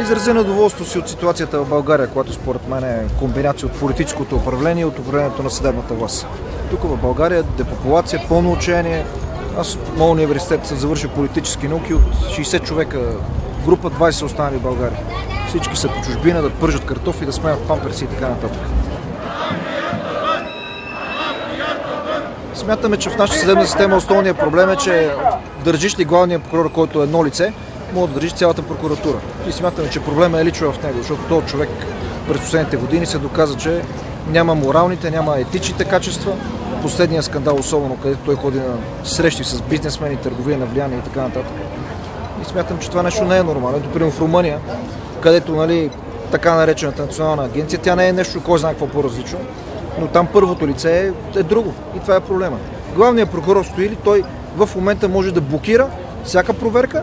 изразя недоволство си от ситуацията в България, която според мен е комбинация от политическото управление и от управлението на съдебната власт. Тук в България депопулация, пълно учение. Аз моят университет съм завършил политически науки от 60 човека, група 20 са останали в България. Всички са по чужбина да пържат картофи, да сменят памперси и така нататък. Смятаме, че в нашата съдебна система основният проблем е, че държиш ли главния прокурор, който е едно лице, може да държиш цялата прокуратура. И смятаме, че проблема е лично в него, защото този човек през последните години се доказа, че няма моралните, няма етичните качества. Последния скандал, особено където той ходи на срещи с бизнесмени, търговия на влияние и така нататък. И смятам, че това нещо не е нормално. Например, в Румъния, където нали, така наречената национална агенция, тя не е нещо, кой знае какво по-различно, но там първото лице е, е друго. И това е проблема. Главният прокурор стои ли, той в момента може да блокира всяка проверка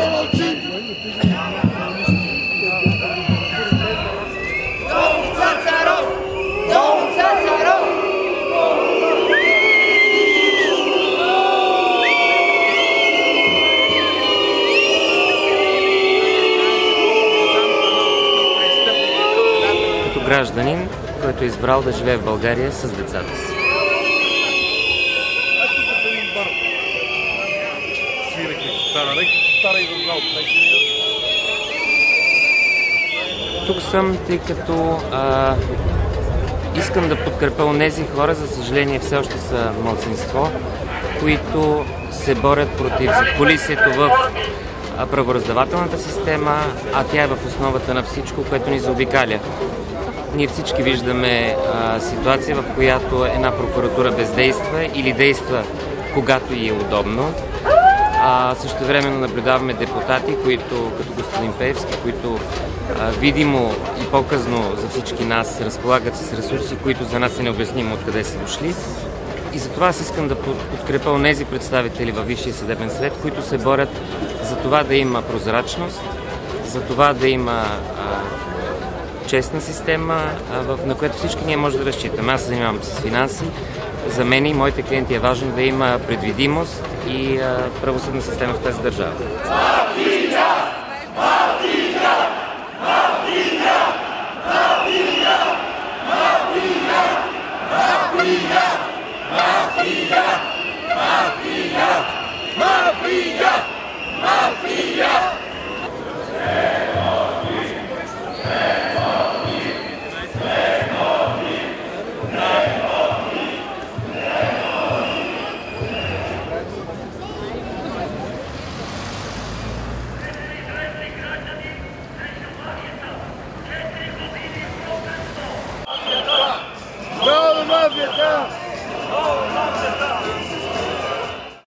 гражданин, който е избрал да живее в България с децата си. Тук съм, тъй като а, искам да подкрепя онези хора, за съжаление все още са младсинство, които се борят против задколисието в правораздавателната система, а тя е в основата на всичко, което ни заобикаля. Ние всички виждаме а, ситуация, в която една прокуратура бездейства или действа когато и е удобно. А, също времено наблюдаваме депутати, които, като господин Певски, които а, видимо и по-късно за всички нас разполагат с ресурси, които за нас е необяснимо откъде са дошли. И затова аз искам да подкрепя онези представители във Висшия съдебен съвет, които се борят за това да има прозрачност, за това да има а, честна система, на която всички ние може да разчитаме. Аз се занимавам с финанси. За мен и моите клиенти е важно да има предвидимост и правосъдна система в тази държава. Мафия! Мафия! love your town.